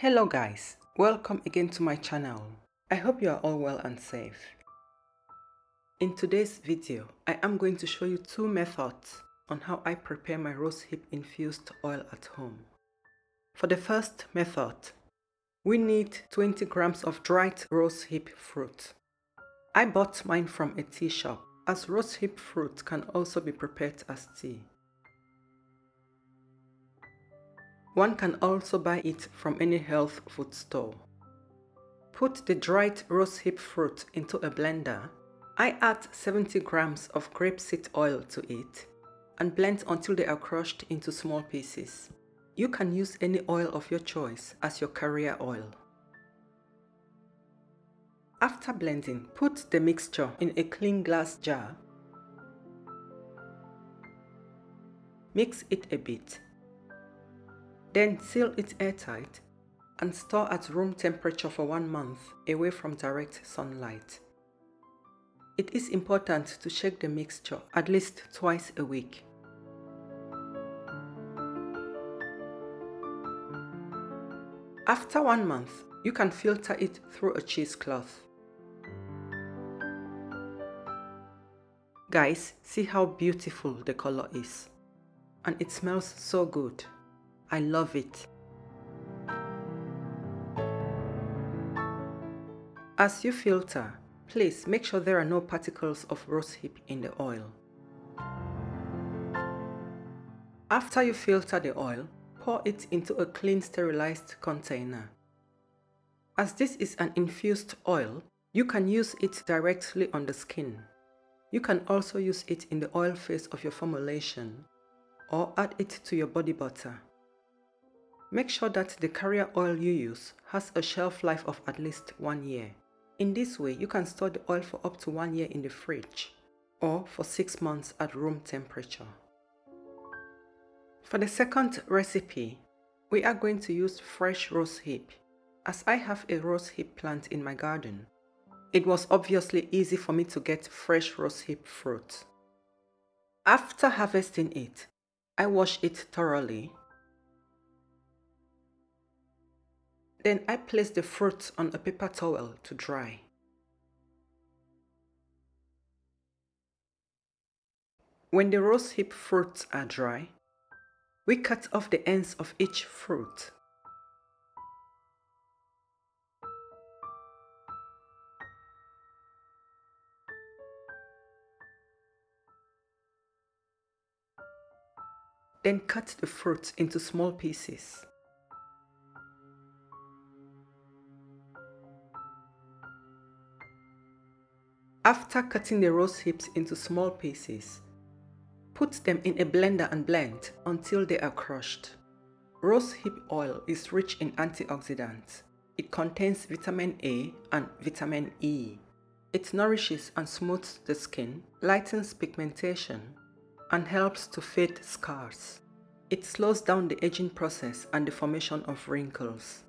Hello guys, welcome again to my channel. I hope you are all well and safe. In today's video, I am going to show you two methods on how I prepare my rosehip infused oil at home. For the first method, we need 20 grams of dried rosehip fruit. I bought mine from a tea shop as rosehip fruit can also be prepared as tea. One can also buy it from any health food store. Put the dried rosehip fruit into a blender. I add 70 grams of grapeseed oil to it and blend until they are crushed into small pieces. You can use any oil of your choice as your carrier oil. After blending, put the mixture in a clean glass jar. Mix it a bit then seal it airtight and store at room temperature for one month away from direct sunlight. It is important to shake the mixture at least twice a week. After one month, you can filter it through a cheesecloth. Guys, see how beautiful the color is. And it smells so good. I love it. As you filter, please make sure there are no particles of rosehip in the oil. After you filter the oil, pour it into a clean sterilized container. As this is an infused oil, you can use it directly on the skin. You can also use it in the oil phase of your formulation or add it to your body butter. Make sure that the carrier oil you use has a shelf life of at least one year. In this way, you can store the oil for up to one year in the fridge or for six months at room temperature. For the second recipe, we are going to use fresh rose hip. As I have a rose hip plant in my garden, it was obviously easy for me to get fresh rose hip fruit. After harvesting it, I wash it thoroughly Then I place the fruit on a paper towel to dry. When the rosehip fruits are dry, we cut off the ends of each fruit. Then cut the fruit into small pieces. After cutting the rose hips into small pieces, put them in a blender and blend until they are crushed. Rose hip oil is rich in antioxidants. It contains vitamin A and vitamin E. It nourishes and smooths the skin, lightens pigmentation, and helps to fade scars. It slows down the aging process and the formation of wrinkles.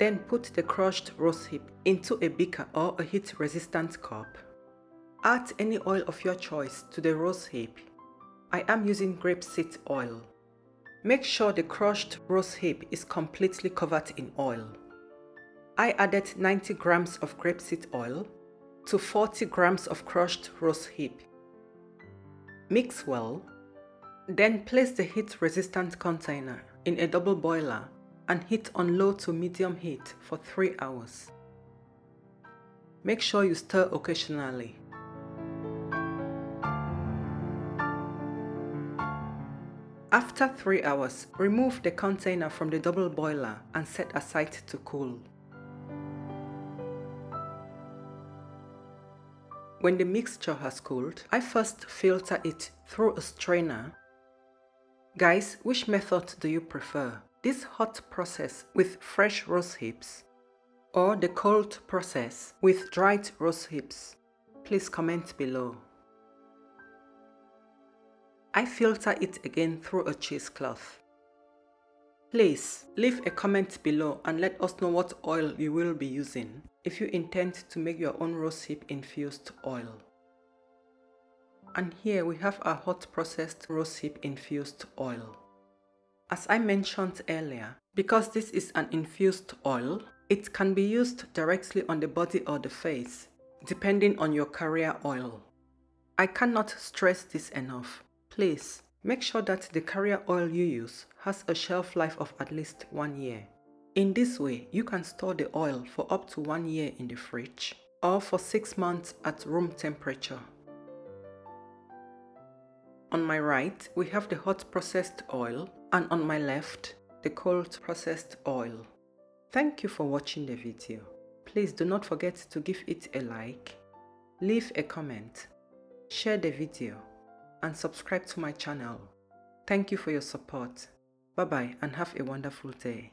Then put the crushed rosehip into a beaker or a heat-resistant cup. Add any oil of your choice to the rosehip. I am using grapeseed oil. Make sure the crushed rosehip is completely covered in oil. I added 90 grams of grapeseed oil to 40 grams of crushed rosehip. Mix well, then place the heat-resistant container in a double boiler and heat on low to medium heat for 3 hours. Make sure you stir occasionally. After 3 hours, remove the container from the double boiler and set aside to cool. When the mixture has cooled, I first filter it through a strainer. Guys, which method do you prefer? This hot process with fresh rose hips or the cold process with dried rose hips? Please comment below. I filter it again through a cheesecloth. Please leave a comment below and let us know what oil you will be using if you intend to make your own rosehip infused oil. And here we have our hot processed rosehip infused oil. As I mentioned earlier, because this is an infused oil, it can be used directly on the body or the face, depending on your carrier oil. I cannot stress this enough. Please, make sure that the carrier oil you use has a shelf life of at least one year. In this way, you can store the oil for up to one year in the fridge or for six months at room temperature. On my right, we have the hot processed oil and on my left, the cold processed oil. Thank you for watching the video. Please do not forget to give it a like, leave a comment, share the video and subscribe to my channel. Thank you for your support. Bye bye and have a wonderful day.